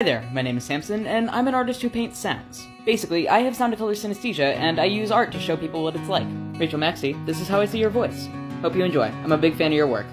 Hi there, my name is Samson, and I'm an artist who paints sounds. Basically, I have sound to color synesthesia, and I use art to show people what it's like. Rachel Maksy, this is how I see your voice. Hope you enjoy. I'm a big fan of your work.